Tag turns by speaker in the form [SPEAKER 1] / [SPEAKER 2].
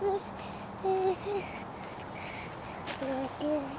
[SPEAKER 1] This is, this is, this is